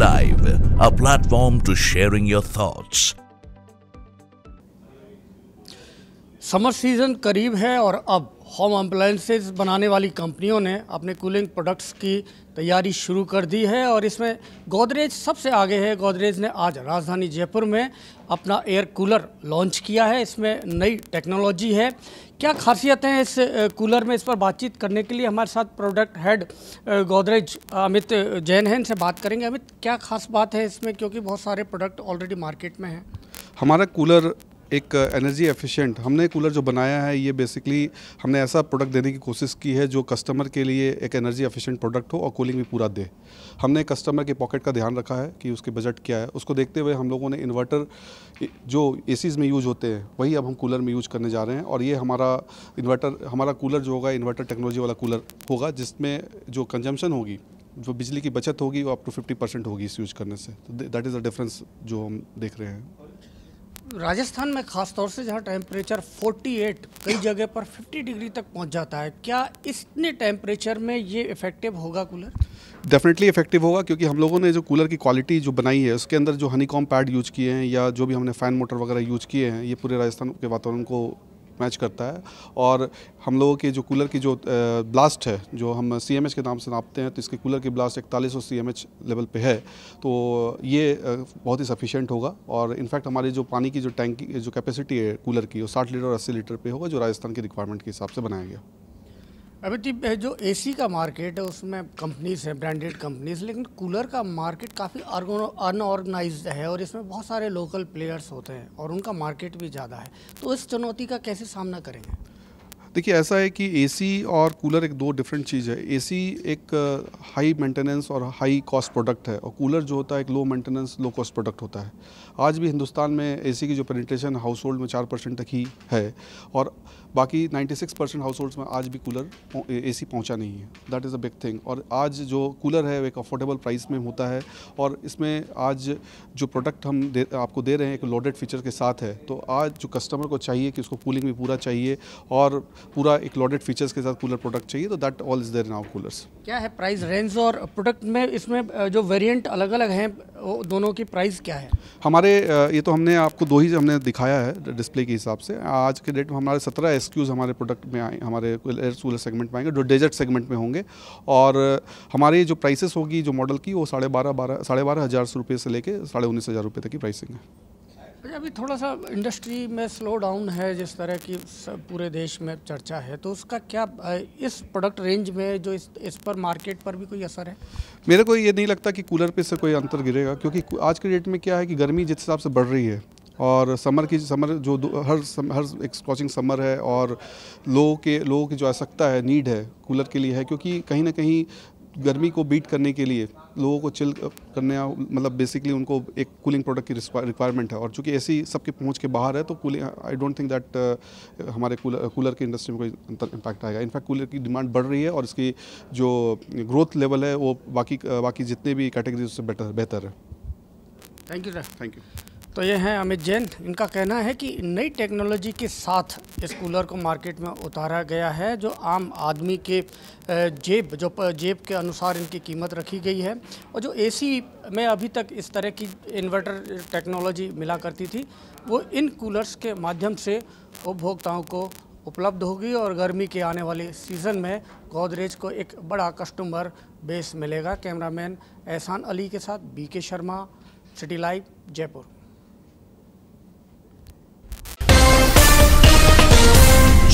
Live, a platform to sharing your thoughts. Summer season करीब है और अब होम अप्लायंसेस बनाने वाली कंपनियों ने अपने कूलिंग प्रोडक्ट्स की तैयारी शुरू कर दी है और इसमें गोदरेज सबसे आगे है। गोदरेज ने आज राजधानी जयपुर में अपना एयर कूलर लॉन्च किया है। इसमें नई टेक्नोलॉजी है। क्या खासियत है इस कूलर में? इस पर बातचीत करने के लिए हमारे साथ प्रोडक्ट हेड गोदरेज अमित जैन है। इनसे बात करेंगे। अमित, क्या खास बात है इसमें? क्योंकि बहुत सारे प्रोडक्ट ऑलरेडी मार्केट में हैं। हमारा कूलर एक एनर्जी एफिशिएंट हमने कूलर जो बनाया है, ये बेसिकली हमने ऐसा प्रोडक्ट देने की कोशिश की है जो कस्टमर के लिए एक एनर्जी एफिशिएंट प्रोडक्ट हो और कूलिंग भी पूरा दे। हमने कस्टमर के पॉकेट का ध्यान रखा है कि उसके बजट क्या है। उसको देखते हुए हम लोगों ने इन्वर्टर जो ए में यूज़ होते हैं, वही अब हम कूलर में यूज़ करने जा रहे हैं और ये हमारा इन्वर्टर हमारा कूलर जो होगा इन्वर्टर टेक्नोलॉजी वाला कूलर होगा, जिसमें जो कंजम्पशन होगी, जो बिजली की बचत होगी, वो अप टू फिफ्टी परसेंट होगी इस यूज़ करने से। तो दैट इज़ द डिफरेंस जो हम देख रहे हैं। राजस्थान में खास तौर से जहाँ टेम्परेचर 48 कई जगह पर 50 डिग्री तक पहुँच जाता है, क्या इतने टेम्परेचर में ये इफ़ेक्टिव होगा कूलर डेफिनेटली इफ़ेक्टिव होगा, क्योंकि हम लोगों ने जो कूलर की क्वालिटी जो बनाई है, उसके अंदर जो हनी कॉम पैड यूज़ किए हैं, या जो भी हमने फ़ैन मोटर वगैरह यूज़ किए हैं, ये पूरे राजस्थान के वातावरण को मैच करता है और हम लोगों के जो कूलर की जो ब्लास्ट है, जो हम सीएमएच के नाम से नापते हैं तो इसके कूलर की ब्लास्ट इकतालीस सौ लेवल पे है तो ये बहुत ही सफिशेंट होगा और इनफैक्ट हमारी जो पानी की जो टैंकी जो कैपेसिटी है कूलर की, वो साठ लीटर और अस्सी लीटर पर होगा, जो राजस्थान की रिक्वायरमेंट के हिसाब से बनाया गया। अभी जो एसी का मार्केट है, उसमें कंपनीज़ हैं ब्रांडेड कंपनीज़ लेकिन कूलर का मार्केट काफ़ी अनऑर्गेनाइज है और इसमें बहुत सारे लोकल प्लेयर्स होते हैं और उनका मार्केट भी ज़्यादा है। तो इस चुनौती का कैसे सामना करेंगे? देखिए ऐसा है कि एसी और कूलर एक दो डिफरेंट चीज़ है। एसी एक हाई मेंटेनेंस और हाई कॉस्ट प्रोडक्ट है और कूलर जो होता है एक low maintenance low cost product होता है। आज भी हिंदुस्तान में एसी की जो पेनिट्रेशन हाउस होल्ड में चार परसेंट तक ही है और बाकी 96 परसेंट हाउस होल्ड्स में आज भी कूलर ए सी पहुँचा नहीं है। That is a big thing और आज जो कूलर है वो एक अफोर्डेबल प्राइस में होता है और इसमें आज जो प्रोडक्ट हम दे, आपको दे रहे हैं एक लोडेड फीचर के साथ है। तो आज जो कस्टमर को चाहिए कि उसको कूलिंग भी पूरा चाहिए और पूरा एक लोडेड फीचर्स के साथ कूलर प्रोडक्ट चाहिए तो that all is there now coolers क्या है प्राइस रेंज और प्रोडक्ट में इसमें जो वेरियंट अलग अलग हैं दोनों की प्राइस क्या है? हमारे ये तो हमने आपको दो ही हमने दिखाया है डिस्प्ले के हिसाब से। आज के डेट में हमारे सत्रह एसक्यूज़ हमारे प्रोडक्ट में आए हमारे एयर कूलर सेगमेंट में आएँगे जो डेजर्ट सेगमेंट में होंगे। और हमारी जो प्राइसेस होगी जो मॉडल की वो साढ़े बारह बारह साढ़े बारह हज़ार रुपये से लेके साढ़े उन्नीस हज़ार रुपये तक की प्राइसिंग है। अभी थोड़ा सा इंडस्ट्री में स्लो डाउन है जिस तरह की पूरे देश में चर्चा है तो उसका क्या इस प्रोडक्ट रेंज में जो इस इस पर मार्केट पर भी कोई असर है? मेरे को ये नहीं लगता कि कूलर पे से कोई अंतर गिरेगा क्योंकि आज के डेट में क्या है कि गर्मी जिस हिसाब से बढ़ रही है और समर की समर जो हर सम, हर एक स्कॉचिंग समर है और लोगों के लोगों की जो आवश्यकता है नीड है कूलर के लिए है क्योंकि कहीं ना कहीं गर्मी को बीट करने के लिए लोगों को चिल करने मतलब बेसिकली उनको एक कूलिंग प्रोडक्ट की रिक्वायरमेंट है। और चूँकि ऐसी सबके पहुँच के बाहर है तो cooling I don't think that हमारे कूलर कूलर की इंडस्ट्री में कोई अंतर इम्पैक्ट आएगा। इनफैक्ट कूलर की डिमांड बढ़ रही है और इसकी जो ग्रोथ लेवल है वो बाकी बाकी जितने भी कैटेगरीज उससे बेटर बेहतर है। Thank you sir thank you तो ये हैं अमित जैन। इनका कहना है कि नई टेक्नोलॉजी के साथ इस कूलर को मार्केट में उतारा गया है, जो आम आदमी के जेब, जो जेब के अनुसार इनकी कीमत रखी गई है। और जो एसी में अभी तक इस तरह की इन्वर्टर टेक्नोलॉजी मिला करती थी, वो इन कूलर्स के माध्यम से उपभोक्ताओं को उपलब्ध होगी और गर्मी के आने वाले सीज़न में गोदरेज को एक बड़ा कस्टमर बेस मिलेगा। कैमरामैन एहसान अली के साथ B K Sharma City Live, Jaipur.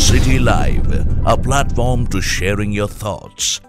City Live, a platform to sharing your thoughts.